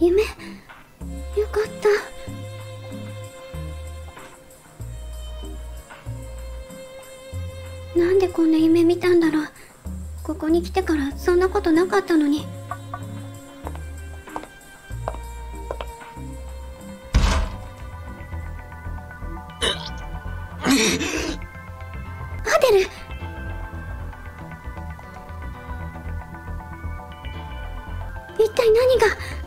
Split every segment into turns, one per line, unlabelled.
夢よかった。なんでこんな夢見たんだろう。ここに来てからそんなことなかったのに。一体何が？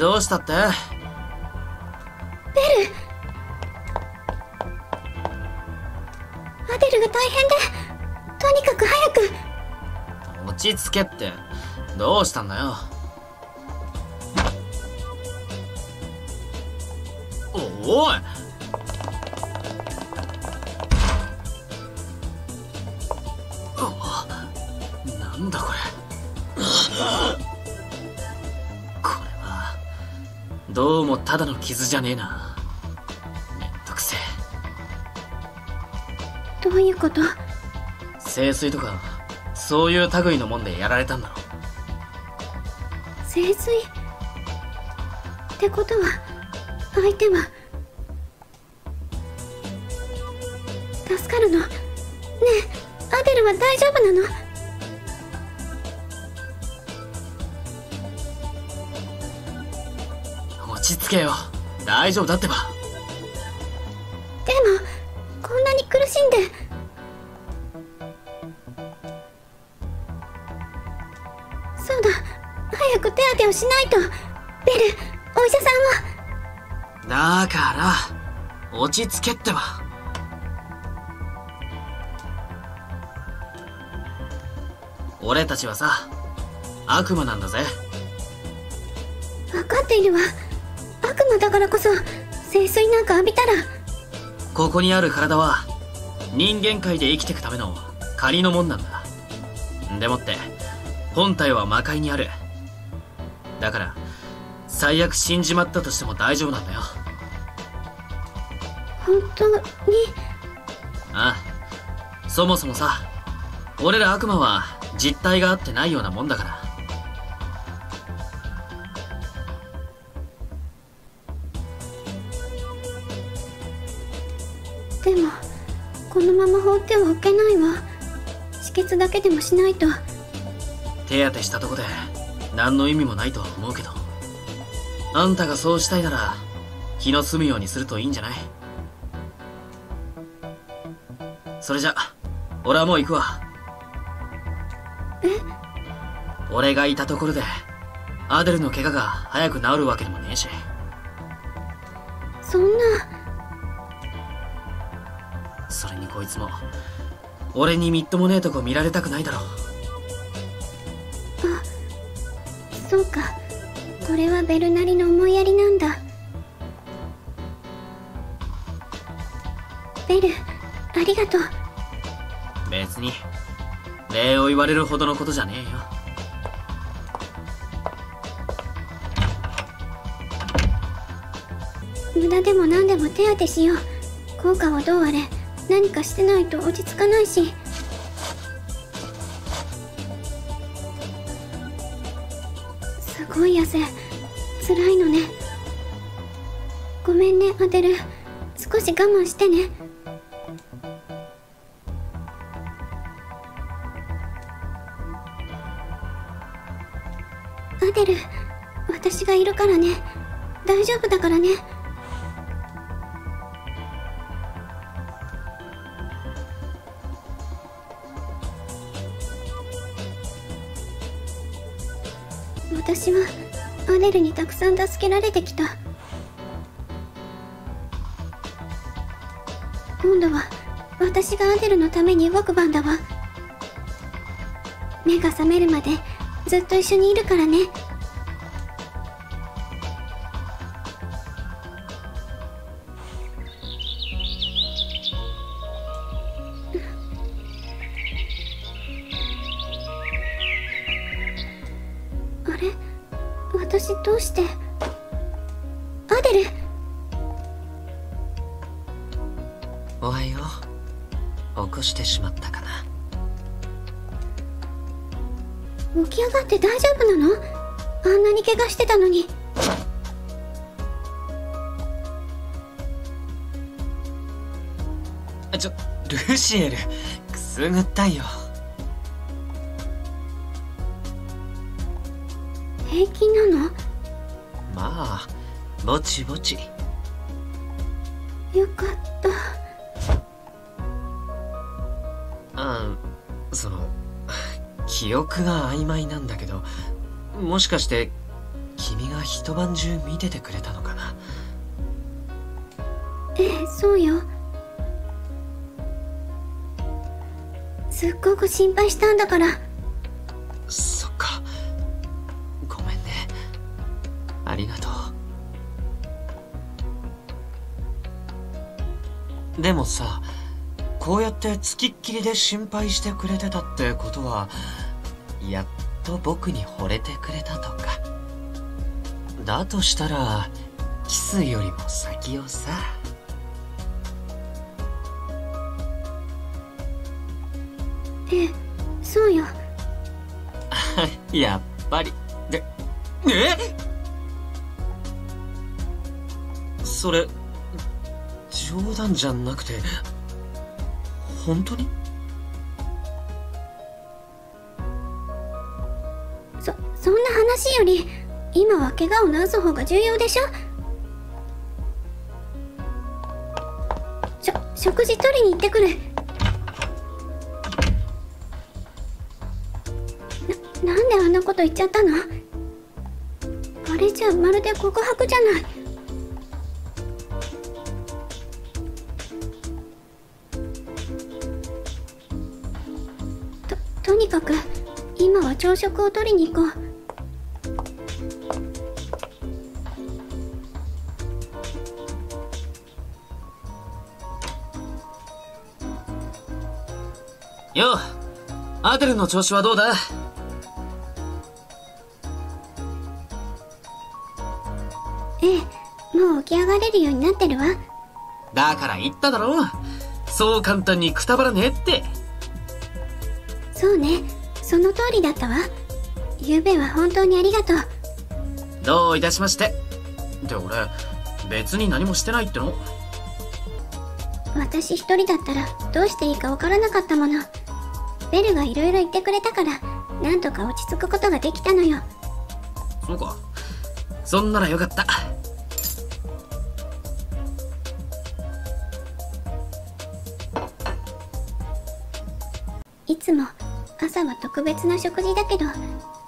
どうしたって？
ベル。アデルが大変でとにかく早く。
落ち着けって。どうしたんだよ？おおい！おなんだこれ？どうもただの傷じゃねえな。めんどくせえ。
どういうこと？
清水とかそういう類のもんでやられたんだろ
清水？ってことは相手は助かるの？ねえアデルは大丈夫なの？
ち着けよ大丈夫だってば。
でもこんなに苦しんで。そうだ。早く手当てをしないと。ベルお医者さんを。
だから落ち着けってば。俺たちはさ悪魔なんだぜ。
分かっているわ悪魔だからこそ清水なんか浴びたら。
ここにある体は人間界で生きていくための仮のもんなんだ。でもって本体は魔界にある。だから最悪死んじまったとしても大丈夫なんだよ。
本当に？
ああ。そもそもさ俺ら悪魔は実体があってないようなもんだから
まま放ってはおけないわ。止血だけでもしないと。
手当てしたとこで何の意味もないとは思うけど。あんたがそうしたいなら気の済むようにするといいんじゃない？それじゃ俺はもう行くわ。
え？
俺がいたところでアデルの怪我が早く治るわけでもねえし。
そんな
こいつも。俺にみっともねえとこ見られたくないだろ。
そうか。これはベルなりの思いやりなんだ。ベルありがとう。
別に礼を言われるほどのことじゃねえよ。
無駄でも何でも手当てしよう。効果はどうあれ何かしてないと落ち着かないし。すごい汗。辛いのね。ごめんねアデル。少し我慢してね。アデル私がいるからね。大丈夫だからね。ネルにたくさん助けられてきた。今度は私がアデルのために動く番だわ。目が覚めるまでずっと一緒にいるからね。どうして？アデル。
おはよう。起こしてしまったかな？
起き上がって大丈夫なの？あんなに怪我してたのに。
あちょルシエル。くすぐったいよ。
平気なの？
まあぼちぼち。
よかった。
あその記憶が曖昧なんだけどもしかして君が一晩中見ててくれたのかな？
ええそうよ。すっごく心配したんだから
でもさこうやってつきっきりで心配してくれてたってことはやっと僕に惚れてくれたとか。だとしたらキスよりも先をさ。
ええそうよ。
やっぱり。でえ？それ冗談じゃなくて本当に？
そそんな話より今は怪我を治す方が重要でしょ？しょ食事取りに行ってくる。ななんであんなこと言っちゃったの？あれじゃまるで告白じゃない。朝食を取りに行こう。
ようアデルの調子はどうだ？
ええもう起き上がれるようになってるわ。
だから言っただろ。そう簡単にくたばらねえって。
そうねその通りだったわ。昨べは本当にありがとう。
どういたしまして。で俺別に何もしてないっての？
私一人だったらどうしていいかわからなかったもの。ベルがいろいろ言ってくれたからなんとか落ち着くことができたのよ。
そうか。そんならよかった。
いつも朝は特別な食事だけど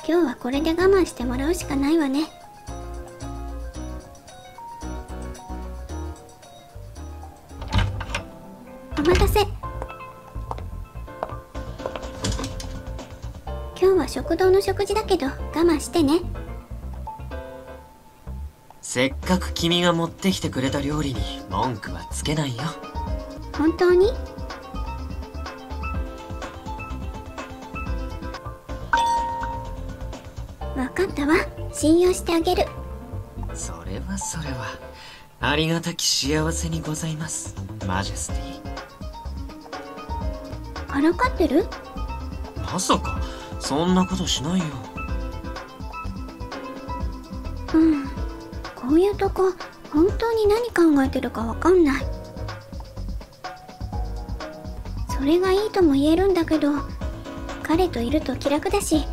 今日はこれで我慢してもらうしかないわね。お待たせ。今日は食堂の食事だけど我慢してね。
せっかく君が持ってきてくれた料理に文句はつけないよ。
本当に？ったわ信用してあげる。
それはそれはありがたき幸せにございます。マジェスティ
からかってる？
まさか。そんなことしないよ。
うん。こういうとこ本当に何考えてるかわかんない。それがいいとも言えるんだけど彼といると気楽だし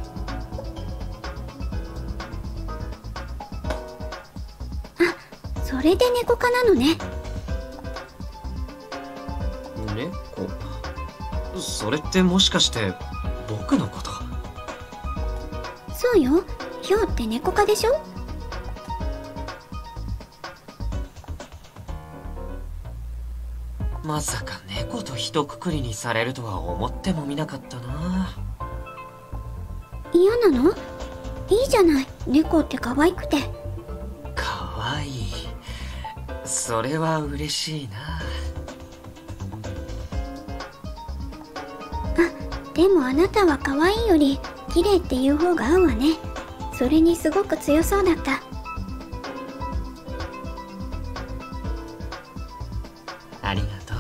それで猫科なのね。
猫？それってもしかして僕のこと？
そうよ。一今日って猫科でしょ？
まさか猫と一括りにされるとは思ってもみなかったな。
嫌なの？いいじゃない。猫って可愛くて。
かわいいそれは嬉しいな。
あでもあなたは可愛いより綺麗っていう方が合うわね。それにすごく強そうだった。
ありがと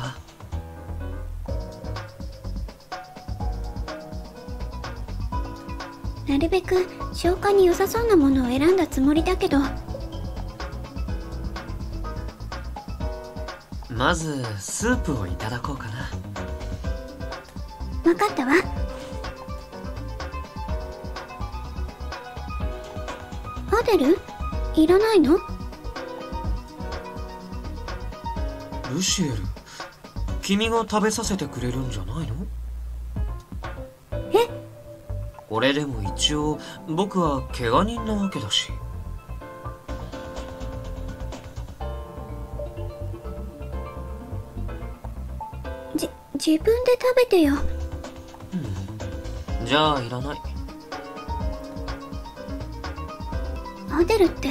なるべく消化に良さそうなものを選んだつもりだけど
まずスープをいただこうかな。
分かったわ。アデル？いらないの？
ルシエル君が食べさせてくれるんじゃないの？
え？
これでも一応僕は怪我人なわけだし
自分で食べてよ。
じゃあいらない。
アデルって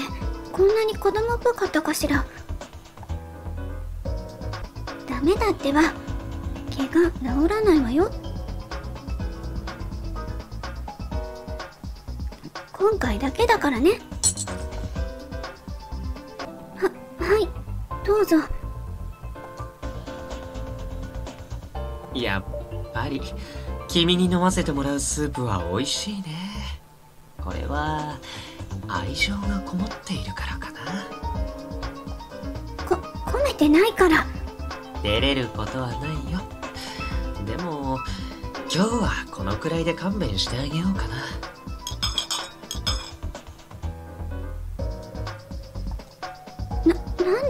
こんなに子供っぽかったかしら？ダメだってば。怪我治らないわよ。今回だけだからね。ははい。どうぞ
やっぱり君に飲ませてもらうスープは美味しいね。これは愛情がこもっているからかな。
こ込めてないから。
照れることはないよ。でも今日はこのくらいで勘弁してあげようかな。
な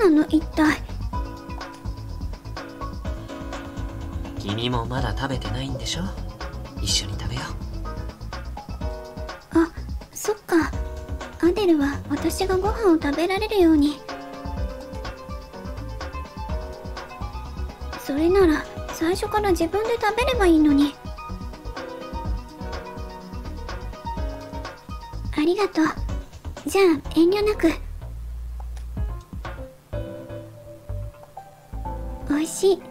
何なの？一体
君もまだ食べてないんでしょ？一緒に食べよう。
あそっか。アデルは私がご飯を食べられるように。それなら最初から自分で食べればいいのに。ありがとう。じゃあ遠慮なく。美味しい。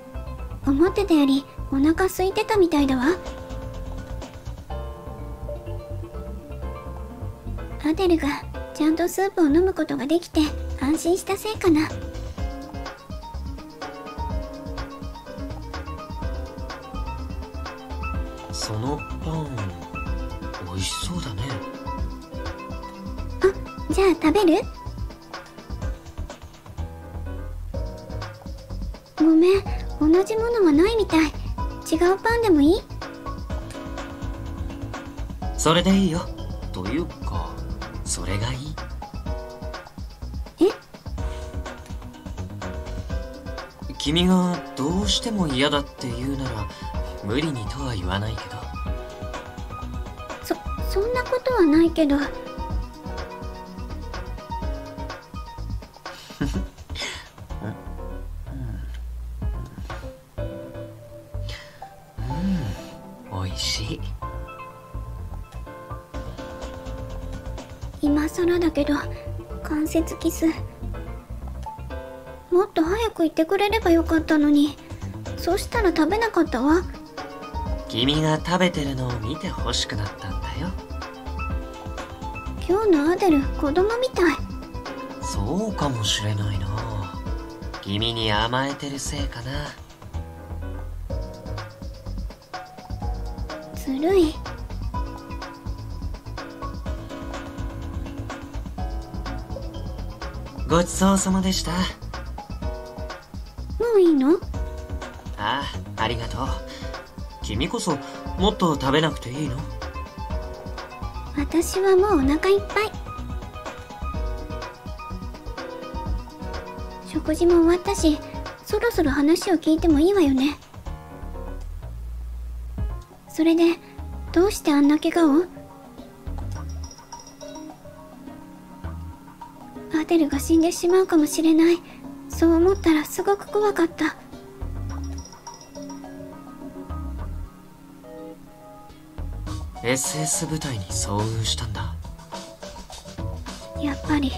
思ってたよりお腹空いてたみたいだわ。アデルがちゃんとスープを飲むことができて安心したせいかな。
うそのパン美味しそうだね。
あじゃあ食べる？同じものはないみたい。違うパンでもいい？
それでいいよ。というかそれがいい。
え？
君がどうしても嫌だって言うなら無理にとは言わないけど。
そそんなことはないけど
美味しい。
今更だけど関節キス。もっと早く言ってくれればよかったのに。そしたら食べなかったわ。
君が食べてるのを見て欲しくなったんだよ。
今日のアデル子供みたい。
そうかもしれないな。君に甘えてるせいかな
ずるい。
ごちそうさまでした。
もういいの？
ああありがとう。君こそもっと食べなくていいの？
私はもうお腹いっぱい。食事も終わったしそろそろ話を聞いてもいいわよね。それでどうしてあんな怪我を？アデルが死んでしまうかもしれない。そう思ったらすごく怖かった。
SS 部隊に遭遇したんだ。
やっぱり。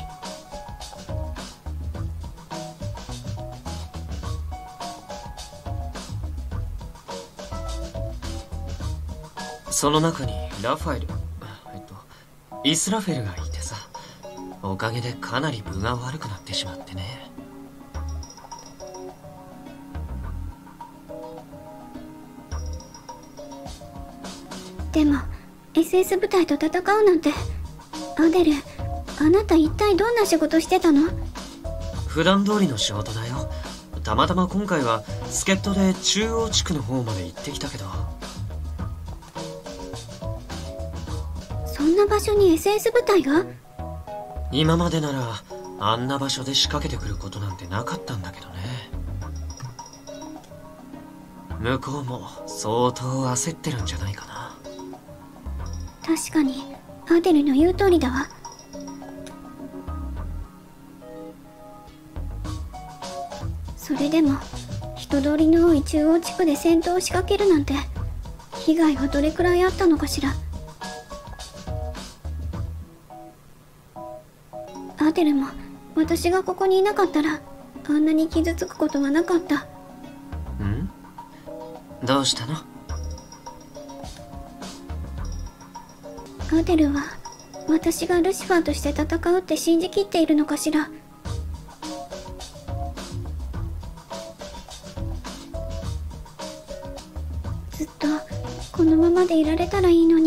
その中にラファエルえっとイスラフェルがいてさおかげでかなり分が悪くなってしまってね。
でも SS 部隊と戦うなんてアデルあなた一体どんな仕事してたの？
普段通りの仕事だよ。たまたま今回は助っ人で中央地区の方まで行ってきたけど
な場所に SS 部隊が？
今までならあんな場所で仕掛けてくることなんてなかったんだけどね。向こうも相当焦ってるんじゃないかな。
確かにアデルの言う通りだわ。それでも人通りの多い中央地区で戦闘を仕掛けるなんて被害はどれくらいあったのかしら？アデルも私がここにいなかったらあんなに傷つくことはなかった。
ん？どうしたの？
アデルは私がルシファーとして戦うって信じきっているのかしら。ずっとこのままでいられたらいいのに